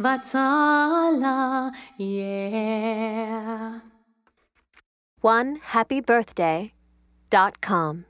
Vatsala, yeah. One happy birthday dot com.